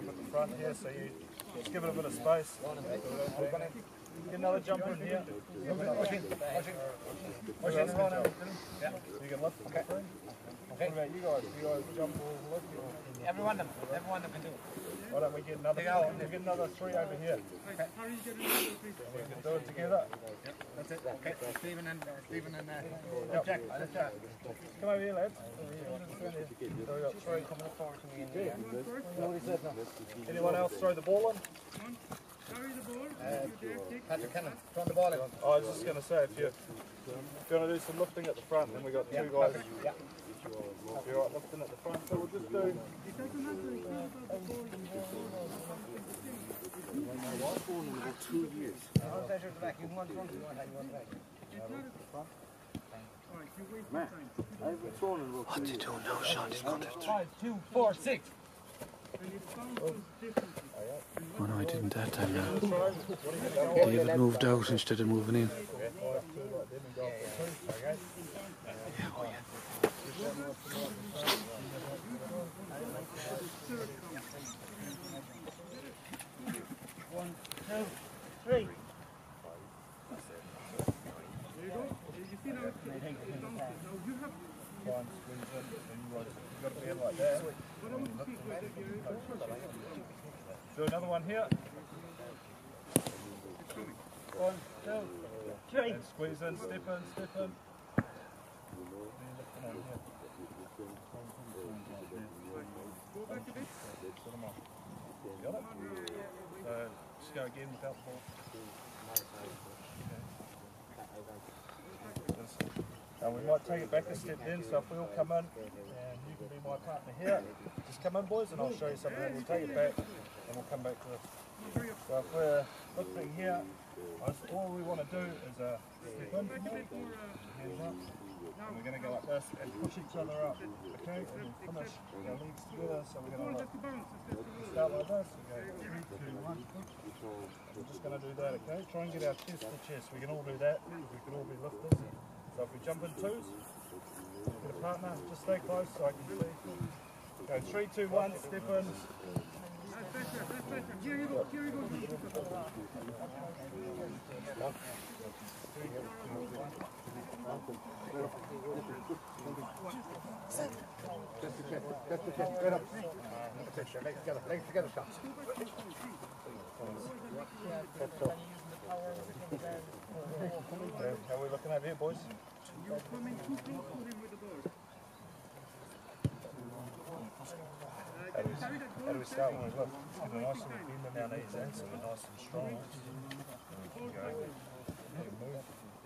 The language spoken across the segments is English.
up at the front here, so you just give it a bit of space. Get another jumper in here. Pushing, pushing, pushing. Yeah. You can lift. Okay. What about you guys? You guys jump or lift? Everyone, everyone can do it. Why don't we get another? We get another three over here. Okay. We can do it together. That's it. Okay. Stephen and uh, Stephen and uh, Jack. Let's Jack. Come over here, lads. Over. So we got three. Coming forward to me. And, Anyone else throw the ball in? Patrick Cannon, throw the ball in. I was just going to say, if you're going to do some lifting at the front, then we've got two guys. Yeah. Right lifting at the front, so we'll just do. I'll measure the back. You want front, you want that, you want back. What do you do now, Sean? He's got it. Five, two, four, six. Oh no, I didn't that time. No. David moved out instead of moving in. Oh, One, two, three. Try and squeeze in, and you like, you've got to be like that. Do another one here. One, two, Three. and squeeze in, step in, step in. It it? And we might take it back a step then, so if we all come in, and you can be my partner here, just come in boys and I'll show you something, we'll take it back, and we'll come back to this. So if we're looking here, all we want to do is uh, step in, hands up, and we're going to go like this and push each other up, okay, and then finish. Our legs together, so we're going to start like this, we go three, two, one, we're just going to do that, okay, try and get our chest to chest, we can all do that, we can all be lifters. So if we jump in twos, get a partner, just stay close so I can see. Go three, two, one, step in. How are we looking over here, boys? How do we, how do we start when we lift? Give a nice little bend in our knees, eh? So we're nice and strong. And can go,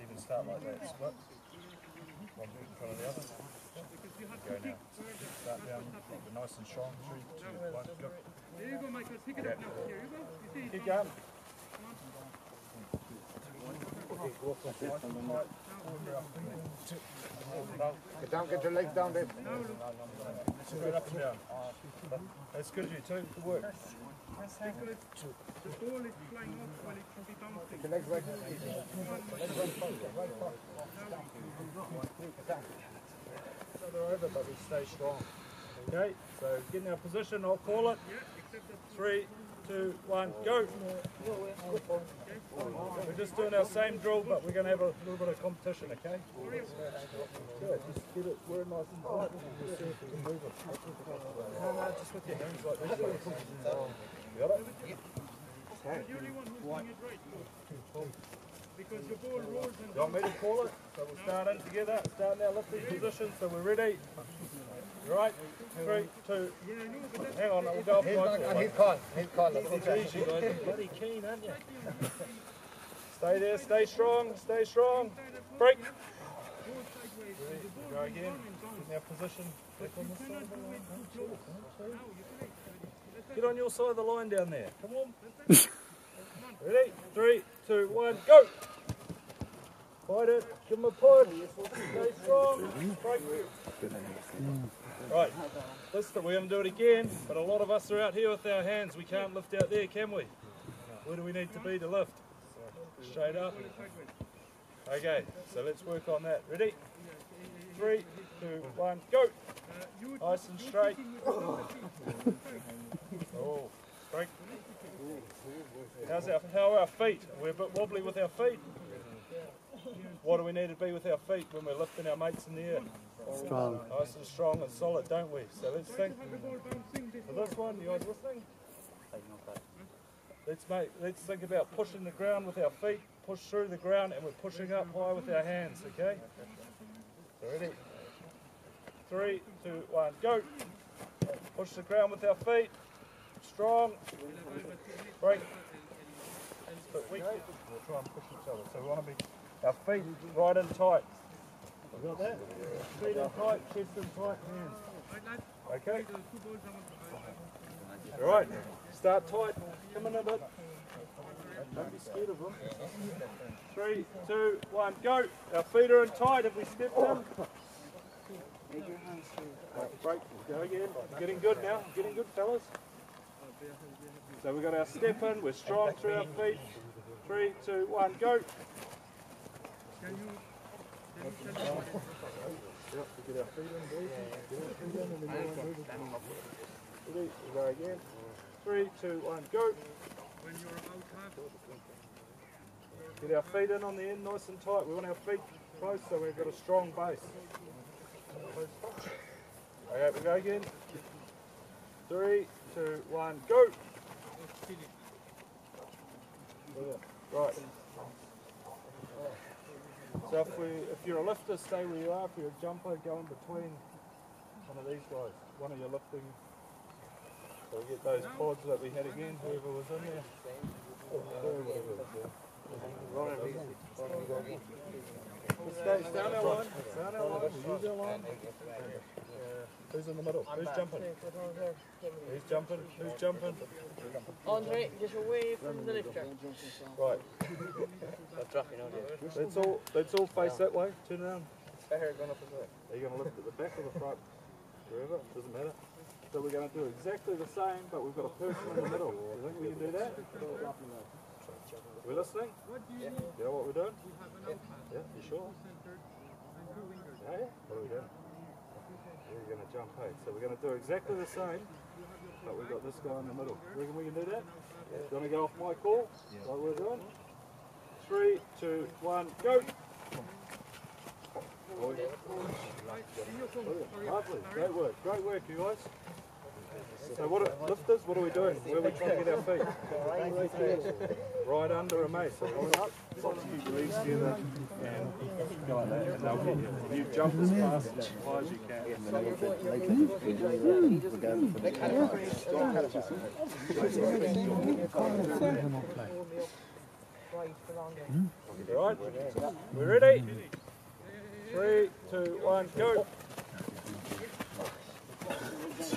even start like that, split. One in front of the other. Go now. Start down, we're nice and strong. Three, two, one, go. There you go, Michael. Pick it up now. Here you go. You see, Keep going. Get down, get your legs down there. Straight up down. That's good, you two. Good work. the ball is flying off while it should be bouncing. Your legs right. So they're over, but we stay strong. Okay, so get in our position. I'll call it. Three, two, one, go. We're just doing our same drill, but we're going to have a little bit of competition, okay? Good. Just get it. We're nice and tight. Just see can move it. No, no, just with your hands like this. Got it? You're the only one who's doing it right. Because your ball rolls and You want me to call it? So we'll start in together. Start in our lifting position. So we're ready. Right. Three, two. Hang on, we'll go off He's like gonna, and he's calling. He's calling. It's easy, guys. Bloody keen, aren't you? Stay there, stay strong, stay strong. Break. Go again. In our position. Back on this side of the line. Get on your side of the line down there. Come on. Ready? Three, two, one, go. Fight it. Give him a push. Stay strong. Break. Mm. Right. Listen, we're going to do it again, but a lot of us are out here with our hands. We can't lift out there, can we? Where do we need to be to lift? Straight up. Okay, so let's work on that. Ready? Three, two, one, go. Nice and straight. Oh, How's our, how are our feet? We're a bit wobbly with our feet. What do we need to be with our feet when we're lifting our mates in the air? Strong. Nice and strong and solid, don't we? So let's think for this one. You guys listening? Let's make. Let's think about pushing the ground with our feet. Push through the ground, and we're pushing up high with our hands. Okay. Ready? Three, two, one, go. Push the ground with our feet. Strong. Break. But we we'll try and push each other. So we want to be our feet right and tight. You got that? Feet in tight, chest in tight, hands. Okay. All right. Start tight. Come in a bit. Don't be scared of them. Three, two, one, go. Our feet are in tight. Have we stepped in? Right, break. Go again. Getting good now. Getting good, fellas. So we've got our step in. We're strong through our feet. Three, two, one, go. Get our feet in, again. Three, two, one, go. When you're about Get our feet in on the end, nice and tight. We want our feet close so we've got a strong base. Okay, we go again. Three, two, one, go. Right. So if we, if you're a lifter, stay where you are. If you're a jumper, go in between one of these guys. One of your lifting. So we get those pods that we had again, whoever was in there. Stay, stay on line. Stay on line. Use our line. Who's in the middle? Who's jumping? Who's jumping? Who's jumping? Andre, just away from the lifter. Right. Let's all let's all face that way. Turn around. Are you going to lift at the back or the front? Wherever. Doesn't matter. So we're going to do exactly the same, but we've got a person in the middle. You think we can do that? We're listening? Yeah. You know what we're doing? Yeah. You sure? Yeah. yeah. What are we doing? We're going to jump, hey? So we're going to do exactly the same, but we've got this guy in the middle. Reckon we can do that? Do you want to go off my call? Yeah. Like we're doing? Three, two, one, go! Lovely, great work, great work, you guys. So what are, lifters, what are we doing? Where are we trying to get our feet? Right under a mace. So going up, keep your legs together and go like that. And they'll get you. You jump as fast as high as you can. All right? we're ready? Three, two, one, go.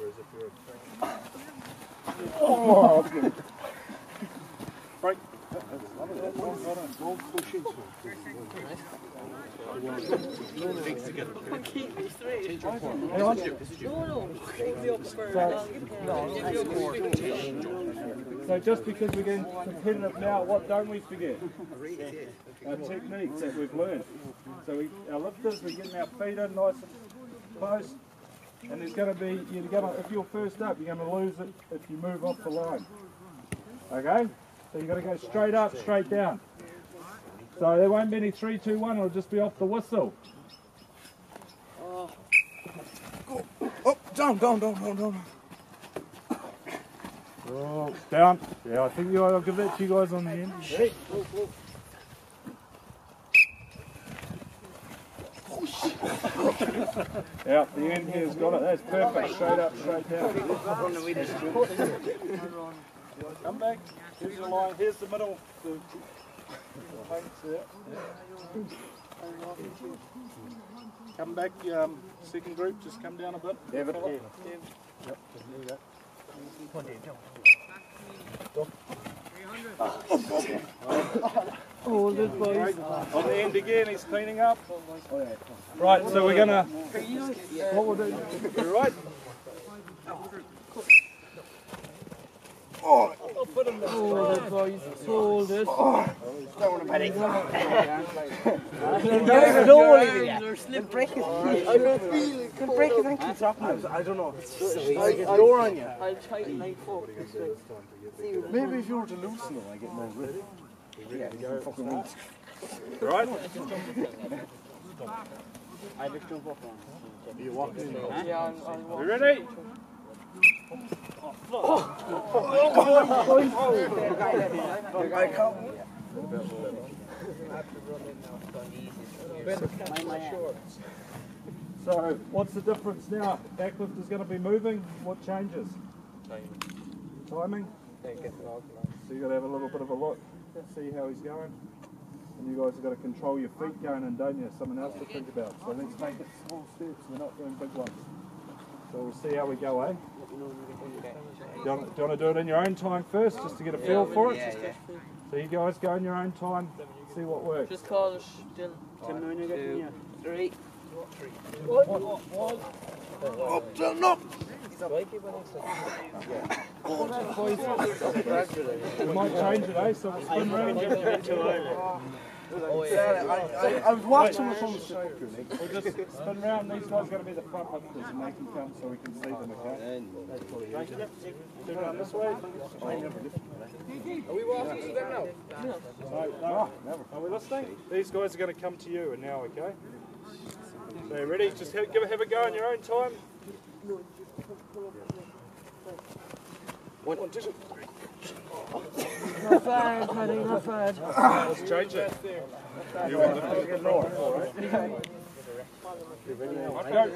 Whereas if you're a break. No, no. Take So just because we're getting competitive now, what don't we forget? Our techniques that we've learned. So we, our lifters, we're getting our feet in nice and close. And there's going to be, you're going to, if you're first up, you're going to lose it if you move off the line. Okay? So you've got to go straight up, straight down. So there won't be any three, two, one. It'll just be off the whistle. Oh, oh down, down, down, down, down. Oh, down. Yeah, I think you, I'll give that to you guys on the end. Yeah, the end here's got it. That's perfect. Straight up, straight down. Come back. Here's your line. Here's the middle. The, the. Come back, um, second group. Just come down a bit. David. Yep, just do that. It, boys. On the end again, he's cleaning up. Right, so we're gonna. What we'll do? You right? Hold it, boys. Hold it. You're slip break it. I don't feel it. Can break his ankle. I don't know. I'll on you. I'll tighten like four. Maybe if you were to loosen them, I get more grip. Yeah, you fucking weak. You right? You walk in. Yeah, I'm, I'll walk. You ready? So, what's the difference now? Backlift is going to be moving. What changes? Timing. So you got to have a little bit of a look, see how he's going, and you guys have got to control your feet going in, don't you? Something else to think about. So let's make it small steps. We're not doing big ones. So we'll see how we go, eh? Do you, want, do you want to do it in your own time first, just to get a feel for it? Yeah. So you guys go in your own time, see what works. Just call us still. Two, three. We might change it, eh? So we'll spin round. I was watching this on the We'll just spin round. These guys are going to be the front lifters, and they can come so we can see them, okay? Turn around this way. Are we walking them now? No, Are we listening? These guys are going to come to you and now, okay? So ready? Just have, give, have a go in your own time. Not bad, Paddy, not bad. Let's change it. You want to get all right?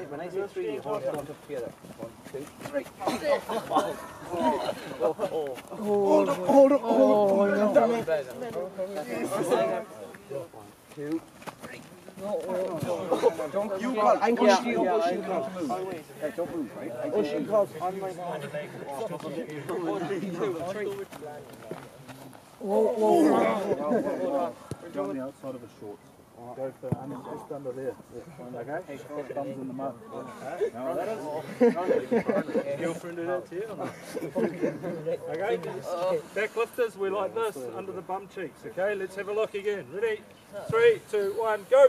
When I say three, you hold it up together. One, two, three. Hold it, hold it, oh, hold it. Two. Don't You call. I'm going to you. Ocean I move. Hey, don't move, right? Ocean calls on my Whoa, whoa, whoa. Go on the outside of the shorts. Go for under, just under there. Okay? Thumbs in the mud. No, that is. Girlfriend did that to you. Okay? Back lifters, we like this, under the bum cheeks. Okay? Let's have a look again. Ready? Three, two, one, go!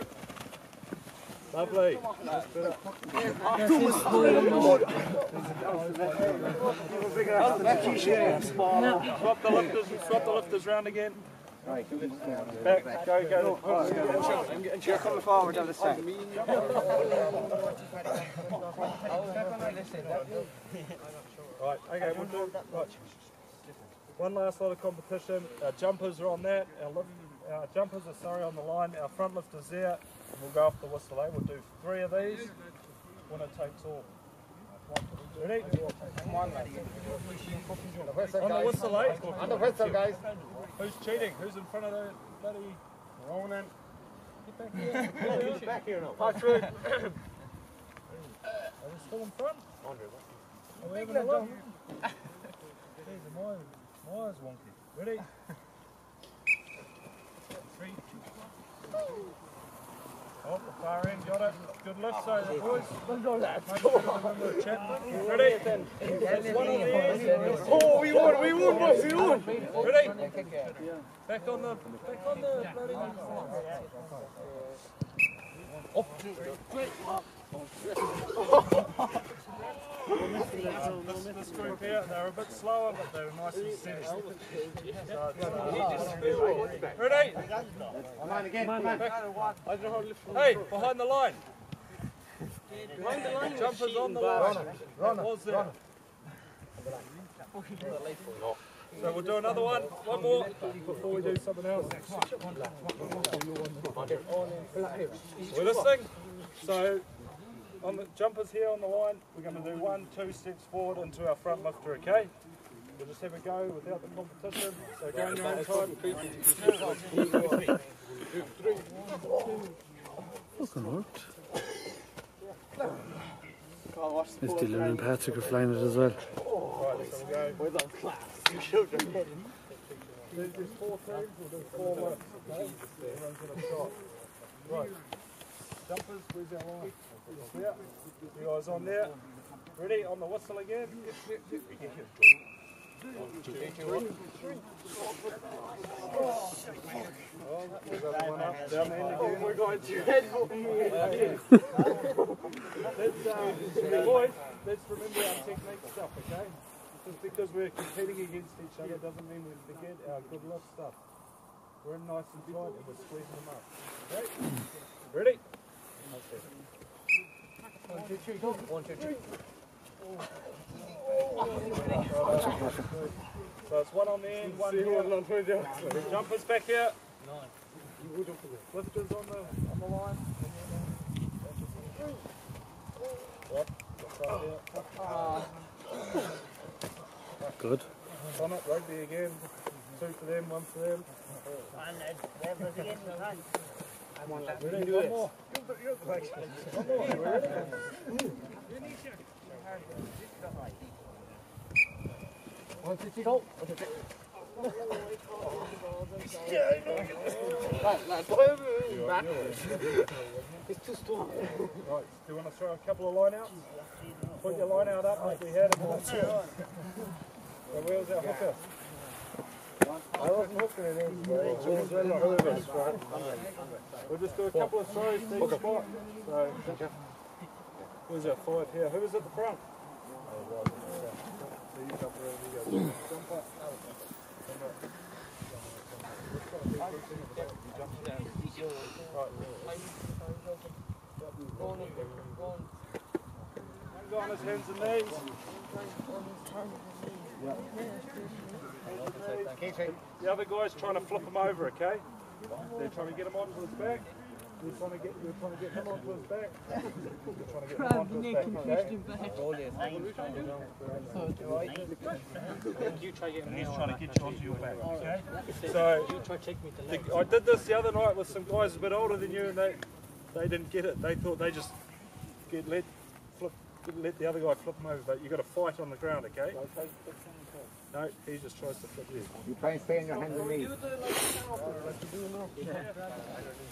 Lovely. Swap the lifters, swap the lifters round again. Back, go, go. And you're coming forward on the side. Right, okay, we'll do, right. One last lot of competition. Our jumpers are on that. Our, lift, our jumpers are sorry on the line. Our front lifters there. And we'll go off the whistle. Eh? We'll do three of these. Winner takes all. Ready? On the whistle, eh? On the whistle, guys. Who's cheating? Who's in front of the bloody Ronan. Get back here. Who's back here now? Patrick. Are we still in front? Are we having a look? Jeez, my, my eyes wonky. Ready? Three, two, Oh, the far end, got it. Good lift, so the boys. Make sure that remember to. Ready? One on the end. Oh, we won, we won, boys, we won. Ready? Back on the, back on the bloody. This, this group here, they're a bit slower, but they're nice and steady. So it's- Ready? On again, come on. Hey, behind the line. Behind the line. Jumpers on the line. Run, there. So we'll do another one, one more before we do something else. We're listening. So on the jumpers here on the line, we're going to do one, two steps forward into our front lifter. Okay. We'll just have a go without the competition. So go in your own time. Fucking worked. Miss Dylan and Patrick are flying it as well. Right, so we'll go. There's, there's four teams, we'll do four lifts, okay? Everyone's got a shot. Right. Jumpers, where's our line? Yeah. You guys on there? Ready? On the whistle again? Oh. We're going to Let's, boys, let's remember our technique stuff, okay? Just because we're competing against each other doesn't mean we forget our good luck stuff. We're nice and tight and we're squeezing them up. Okay? Ready? One, two, three, go. One, two, three. So it's one on the end, one here. Jumpers back here. Lifters on the on the line. Yep. that's right there. Good. On it, rugby again. Two for them, one for them. Ready? One more. You ready? One, two, three, go. Right, do you want to throw a couple of line outs? Put your line out up like we had. So where's our hooker? I wasn't hooking it in. We'll just do a couple of throws to each spot. So, where's our five here? Who was at the front? So you jump around, you go. Jump up. One guy on his hands and knees. The other guy's trying to flip him over, okay? They're trying to get him onto his back. We're trying to get, we're trying to get him onto his back. We're trying to get him onto his back, okay? You try getting me He's on trying to that. get you onto your back, okay? So, You try take me the, left. I did this the other night with some guys a bit older than you, and they they didn't get it. They thought they just get let flip, let the other guy flip him over, but you got to fight on the ground, okay? No, he just tries to flip you. You try and stay on your hands and knees.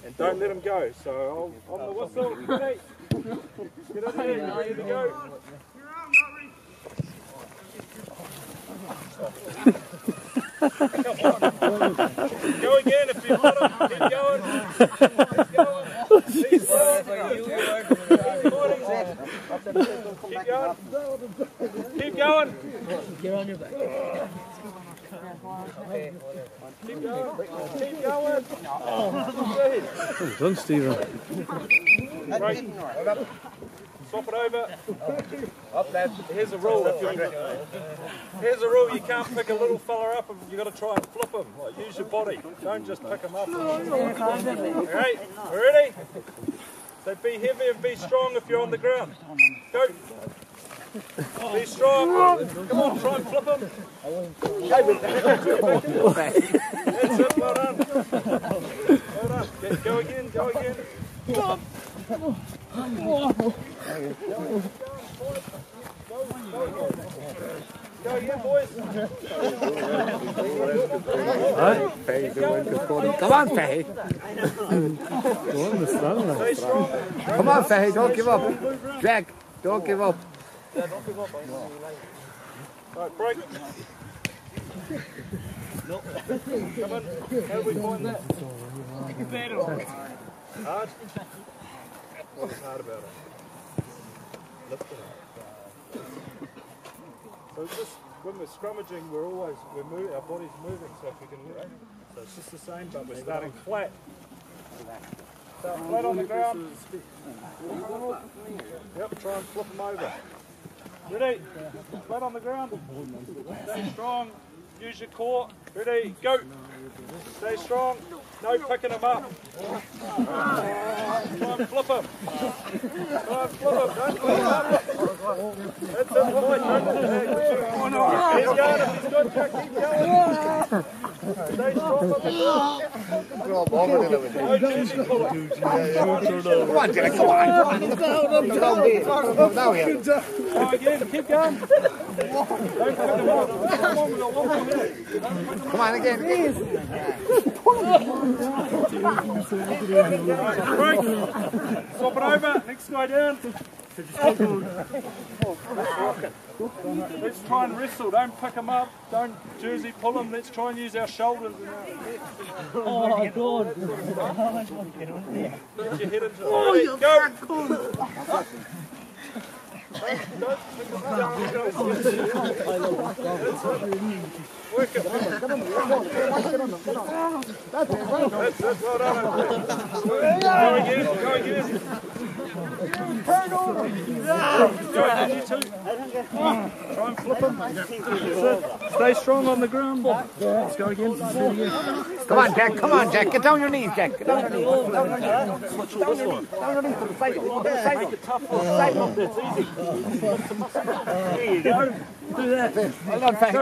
And don't let him go. So I'll, on the whistle, ready? Get in there, you're ready to go? Go again if you've got him. Keep going. Keep going. Keep going. Keep going. Get on your back. Keep going. Keep going. Well done, Stephen. Right. Swap it over. Up that. Here's a rule. If you're, here's a rule. You can't pick a little fella up. and You got to try and flip him. Like, use your body. Don't just pick him up. Alright. Ready? So be heavy and be strong if you're on the ground. Go. Be strong. Come on, try and flip him. That's it. Well done. Well done. Get- Go again. Go again. Go again, boys. Come on, Fahy. Go on, the stand Stay strong. Come on, Fahy. Don't give up. Jack, don't give up. Right, break. Come on. How we? Hard? What's hard about it? Lift it up. So just when we're scrummaging, we're always we're move, our body's moving, so if we can lift. So it's just the same, but we're starting flat. Flat on the ground. Yep, try and flip them over. Ready? Flat on the ground. Stay strong. Use your core. Ready? Go. Stay strong. No picking them up. Try and flip them. Try and flip them. Don't flip them. Come on, Jack. Come on. Now here. Again. Keep going. Come on again. Swap it over. Next guy down. Let's try and wrestle. Don't pick him up. Don't jersey pull him. Let's try and use our shoulders. And our Oh, God. Get your head into it. Go. Work it. That's it. Well done. Go again. Go again. Try and flip him. Stay strong on the ground. Let's go again. Come on, Jack. Come on, Jack. Get down your knees, Jack. Get down your knees. Down your knees. Down your knees. Make it tough. That's easy. There you go. Do that.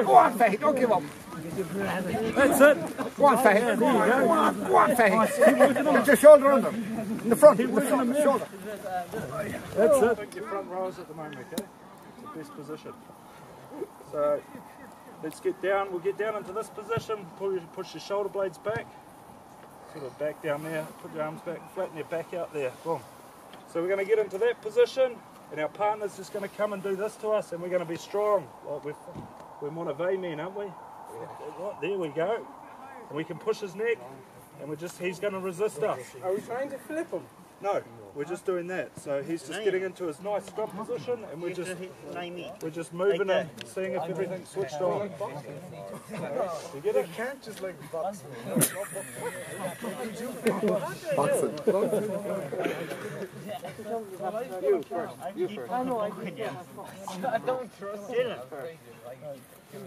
Go on, Fahy. Don't give up. That's it. Go on, Fahy. Go on, go on, Fahy. Put your shoulder under. In the front. In the front. Shoulder. That's it. Pick your front rows at the moment, okay? It's the best position. So let's get down. We'll get down into this position. Pull your, push your shoulder blades back. Sort of back down there. Put your arms back. Flatten your back out there. Boom. So we're going to get into that position, and our partner's just going to come and do this to us, and we're going to be strong. Like we're, we're Monterey men, aren't we? Right, there we go. And we can push his neck, and we're just he's going to resist us. Are we trying to flip him? No, we're just doing that. So he's just getting into his nice scrum position, and we're just we're just moving him, seeing if everything's switched on. You get it? can't just like box. I know, I could, yeah. I don't trust him.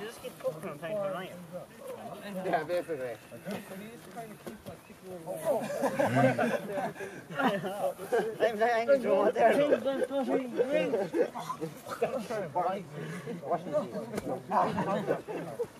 Just get poking on time for night. Yeah, basically. I'm saying I can it there.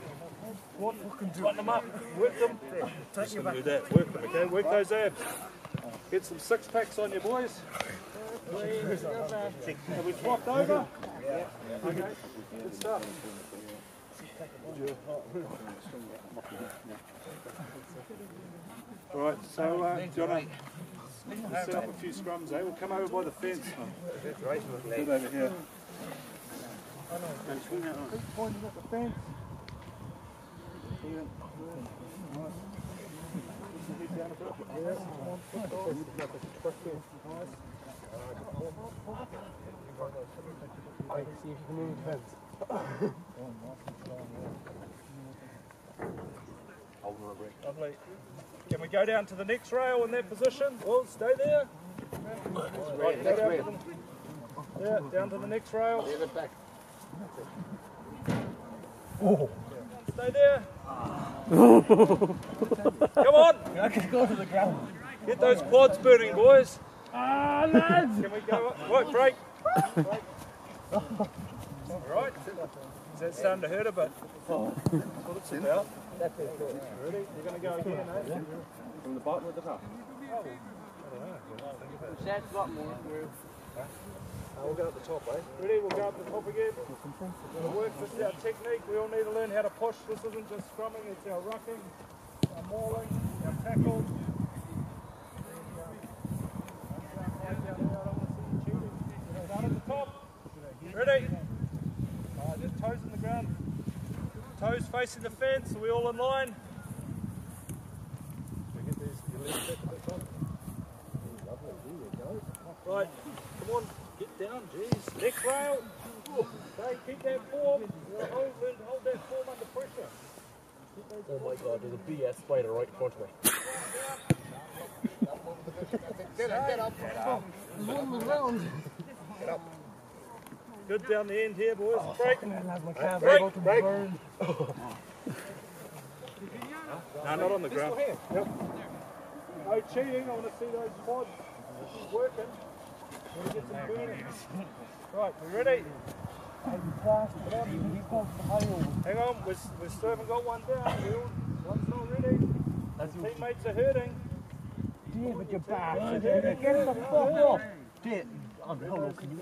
What? Tighten them up. Work them. Just gonna do that. Work them, okay? Work those abs. Get some six packs on you, boys. Have we swapped over? Yeah. Okay. Good stuff. Right, so uh, do to set up a few scrums, eh? We'll come over by the fence. Get over here. Pointing at the fence. Lovely. Can we go down to the next rail in that position? Well, stay there. Right, down to the, yeah, down to the next rail. Stay there. Come on. I could go to the ground. Get those quads burning, boys. Ah, lads! Can we go up? Right, break. break. Right. Is that starting to hurt a bit? That's what it's about. Ready? You're going to go again, eh? From the bottom or the top? That's a lot more. Uh, we'll go up the top, eh? Ready? We'll go up the top again. We're going to work this our technique. We all need to learn how to push. This isn't just scrumming, it's our rucking, our mauling, our tackle. Start at the top. Ready? Alright, just toes in the ground. Toes facing the fence. Are we all in line? Right, come on, down, jeez. Next rail. Okay, keep that form. Hold, hold that form under pressure. Oh my god, there's a BS spider right in front of me. Get up, get up. Get up. Good down the end here, boys. Break. my Break. Break. No, not on the ground. Yep. No cheating. I want to see those pods working. Right, we ready? Hang on, we're, we still haven't got one down. We one's not ready. Teammates are hurting. David, you bastard. Get the fuck off. David, Andre, how can you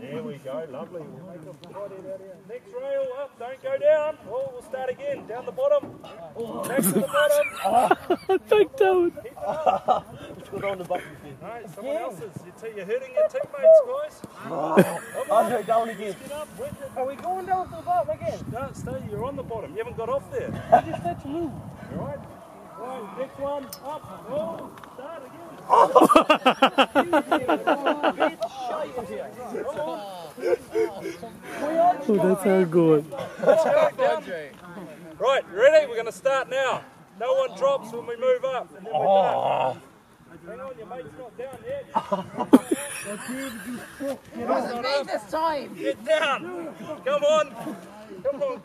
There we go, lovely. We'll make them out here. Next rail up, don't go down. Oh, we'll start again. Down the bottom. Back to the bottom. Back down. Go down the bottom. Right, someone else's. You t- you're hurting your teammates, guys. Oh, Come on, Andre, down again. get up. Wait, Are we going down to the bottom again? Don't stay, you're on the bottom. You haven't got off there. I just had to move. All right? Right, next one. Up. Oh, start again. Oh, that's how good. Right, ready? We're going to start now. No one drops when we move up. Oh. We're not down yet. this time. Get down. Come on. Come on.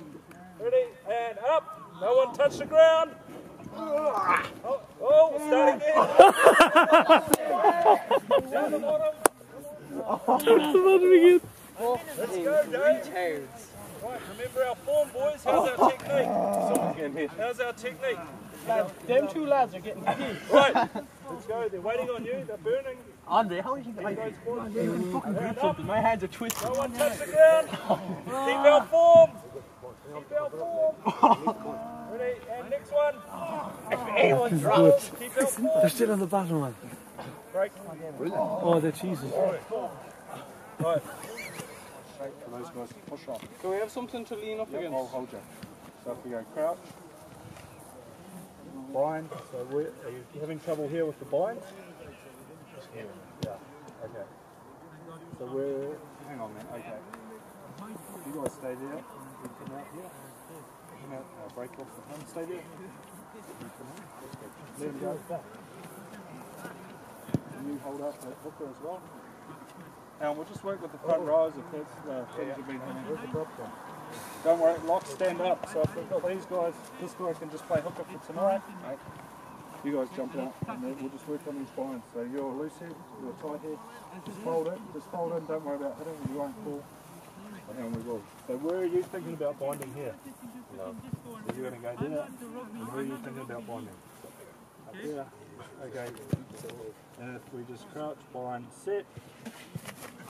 Ready? And up. No one touch the ground. Oh, oh we'll start again. Down the bottom. Let's go, Dave. Right, remember our form, boys. How's our technique? How's our technique? Them two lads are getting confused. Right, let's go. They're waiting on you. They're burning. Andre, how do you think I Those boys. can fucking grip something? My hands are twisted. No one touch the ground. Keep our form. Keep our form. Ready? And next one. Anyone drop. Keep our form. They're still on the bottom one. Break. Oh, they're Jesus. Right. For those guys to push off. Can we have something to lean up Yep, against? I'll hold you. So if we go crouch, bind. So we're, are you having trouble here with the bind? Yeah. Okay. So we're, hang on man, okay. You guys stay there. You come out here. Come out, uh, break off the front. Stay there. You come out. Let him go. And you hold up that hooker as well. And we'll just work with the front rows if that's the things you've been doing. Don't worry, lock, stand up. So if we've got these guys, this guy can just play hooker for tonight. You guys jump out and then we'll just work on these binds. So you're loose head, you're tight head, just fold it, just fold in, don't worry about hitting, you won't fall. And we will. So where are you thinking about binding here? No. So you're going to go there. And where are you thinking about binding? Up here. Okay. And if we just crouch, bind, set.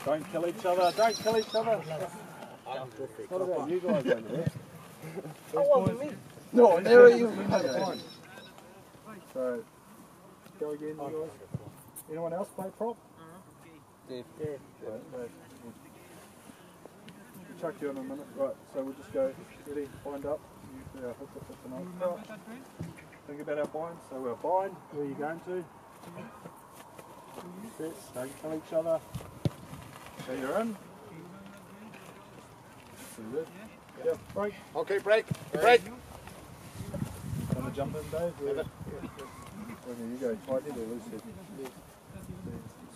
Don't kill each other. Don't kill each other. It's not about you guys over there. These boys, No, there you So, go again, you guys. Anyone else play prop? Dave. Yeah. Right. We'll chuck you in a minute. Right, so we'll just go, ready, bind up. Uh, hook up. Crouch. Think about our bind. So we'll bind. Where are you going to? Set. Don't kill each other. So you're in. Good. Yeah, break. Okay, break. Break. Want to jump in, Dave? Yeah. Okay, you go tight head or loose head?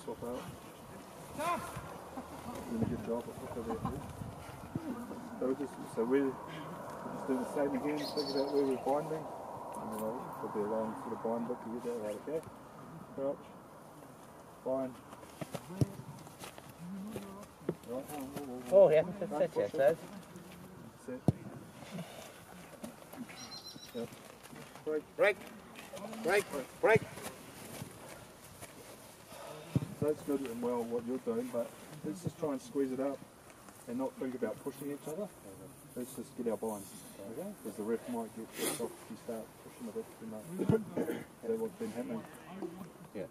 Swap out. Doing a good job of hooker there. So we just, so we just do the same again, think about where we're binding. And then there'll be a long sort of bind bit to get that right, okay? Crouch. Bind. Right, whoa, whoa, whoa, whoa. Oh, yeah, that's Don't it, push yes, lads. Break. Break. Break. Break. That's good and well what you're doing, but let's just try and squeeze it up and not think about pushing each other. Let's just get our binds, okay? Because the ref might get pissed off if you start pushing a bit too much. Is that what's been happening? Yeah.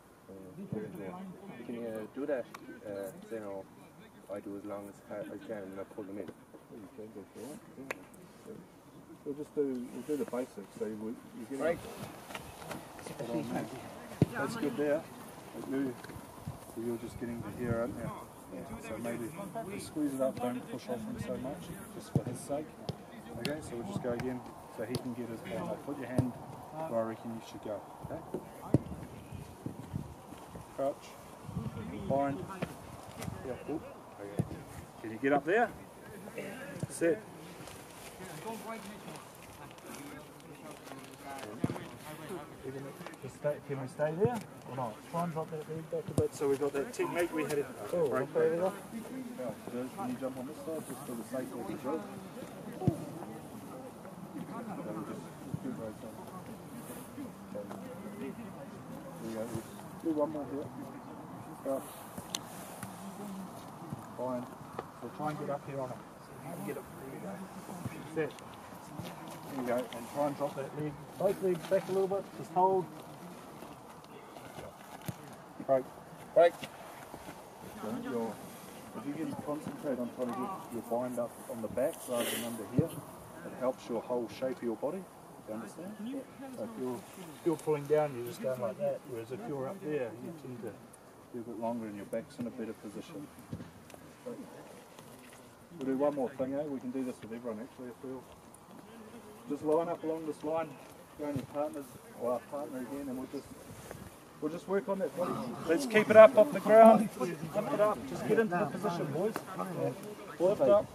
Can you do that? Uh, you know, I do as long as I can and I pull them in. Well, you can go if you. Yeah. We'll just do we'll do the basics. So you you get Right. That's good there. But you, you're just getting to here, aren't you? Yeah. So maybe just squeeze it up, don't push off him so much, just for his sake. Okay, so we'll just go again so he can get his point off. Put your hand where I reckon you should go. Okay? Crouch. Bind. Yeah, oop. Okay. Can you get up there? Sit. Just stay, can we stay there or not? Try and drop that leg back a bit so we've got that technique we had it. Oh, break there we. Can you jump on this side just for the sake of the joke? Do one more here. Fine. So try and get up here on it. Get up. There you go. There you go. And try and drop that leg. Both legs back a little bit. Just hold. Break. Break. Your, if you can concentrate on trying to get your bind up on the back rather than under here, it helps your whole shape of your body. Do you understand? So if you're, if you're pulling down, you're just going like that. Whereas if you're up there, you tend to Be a bit longer and your back's in a better position. We'll do one more thing, eh? We can do this with everyone actually if we'll just line up along this line, go on your partners or our partner again and we'll just we'll just work on that body. Let's keep it up off the ground. Up it up. Just get into the position, boys. Lift up.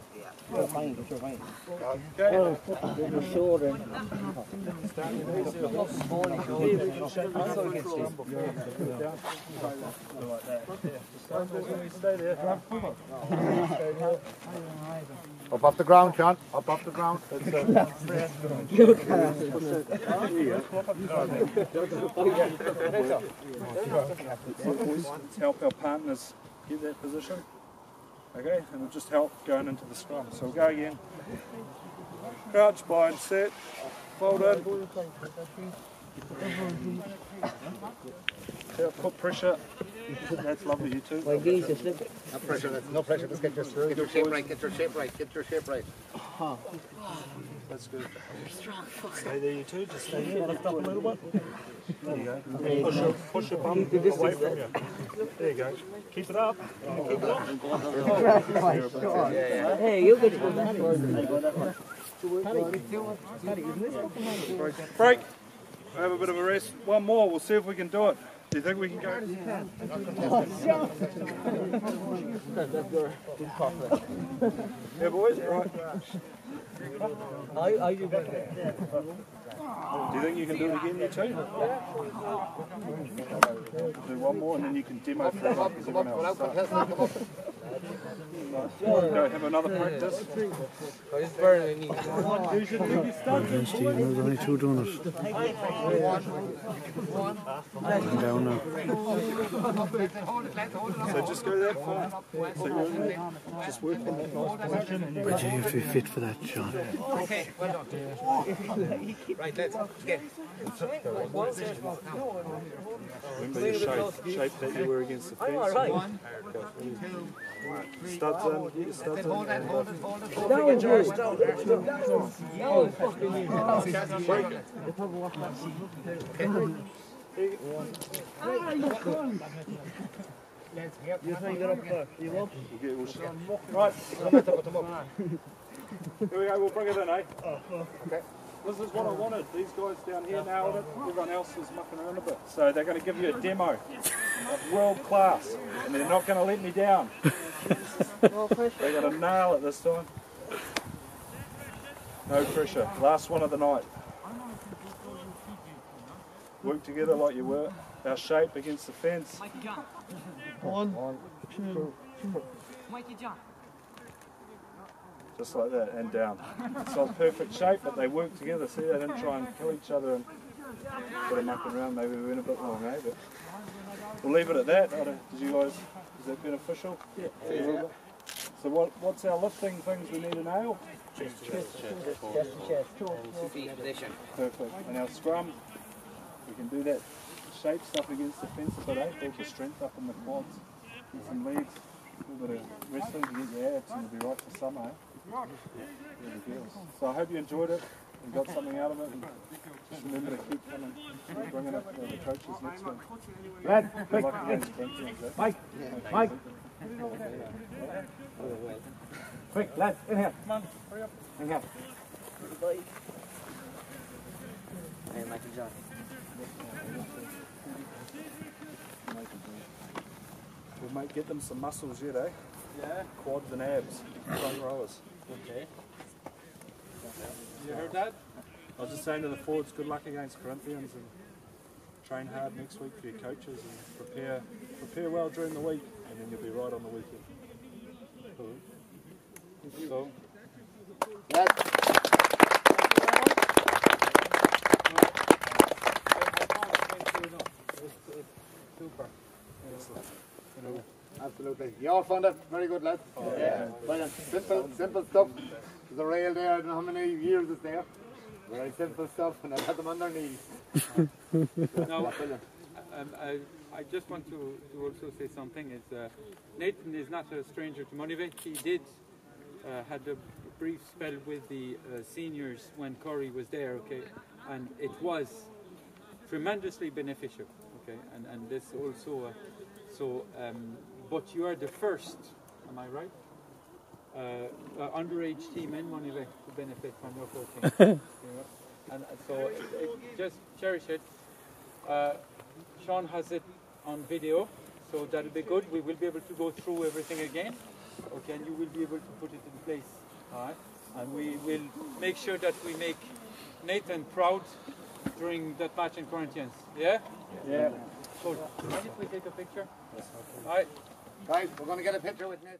Up off the ground, John. Up off the ground. Let's help our partners get that position. Okay, and it'll just help going into the scrum. So we'll go again. Crouch, bind, set, fold in. Yeah, put pressure. That's lovely, you too. My geese are slipping. No pressure, no pressure. Just get your, get your shape right. Get your shape right. Get your shape right. That's good. Stay there, you two. Just stay there. Lift up a little bit. There you go. Push your, push your bum away from you. There you go. Keep it up. Keep it up. Oh, Hey, you get to go that far. Break. Have a bit of a rest. One more. We'll see if we can do it. Do you think we can go? Yeah, boys. Right. I do better. Do you think you can do it again, you two? Do one more and then you can demo for everyone else starts. Go have another practice. Again, Stephen, there's only two doing it. Going down now. So just go that far. So you're just work on that nice you But you have to be fit for that, Sean. remember the shape, shape that you were against the fence. All right. Studs in, studs in. and, uh, No, fucking You're trying to get up first. You won't. We'll get, we'll, right. Here we go, we'll bring it in, eh? Okay. This is what I wanted. These guys down here nailed it. Everyone else is mucking around a bit. So they're going to give you a demo of world class. And they're not going to let me down. They're going to nail it this time. No pressure. Last one of the night. Work together like you were. Our shape against the fence. Mikey John. just like that, and down. It's not perfect shape, but they work together. See, they didn't try and kill each other and put them up and around. Maybe we went a bit long, eh? But we'll leave it at that. Did you guys, is that beneficial? Yeah. So what, what's our lifting things we need to nail? Chest to chest. Perfect. And our scrum, we can do that shape stuff against the fence a bit, eh? Build the strength up in the quads, get some legs, a little bit of wrestling to get your abs and you'll be right for summer, eh? Really. So I hope you enjoyed it and got something out of it. And just remember to keep coming, keep bringing up the, the coaches next week. Lad, quick, luck against Corinthians, eh? Mike, Mike. Quick, lad, in here. Come on, hurry up. In here. Hey, Michael John. We might get them some muscles yet, eh? Yeah. Quads and abs, front rowers. Okay. You heard that? I was just saying to the forwards, good luck against Corinthians and train hard next week for your coaches and prepare prepare well during the week and then you'll be right on the weekend. So, super. Absolutely. You all found it very good, lads. Yeah. Brilliant. Simple, simple stuff. A rail there. I don't know how many years it's there. where Very simple stuff, and I've had them underneath. Now, um, I, I just want to, to also say something. Is uh, Nathan is not a stranger to Monivea. He did uh, had a brief spell with the uh, seniors when Corey was there. Okay, and it was tremendously beneficial. Okay, and and this also. Uh, so, um, but you are the first. Am I right? Uh, uh, underage team in Monivea to benefit from your coaching. you know? And uh, so it, it, just cherish it. Uh, Sean has it on video, so that'll be good. We will be able to go through everything again. Okay, and you will be able to put it in place. All right, and we will make sure that we make Nathan proud during that match in Corinthians. Yeah. Yeah. So, mind if we take a picture? Yes. All right. Guys, we're going to get a picture with Nathan.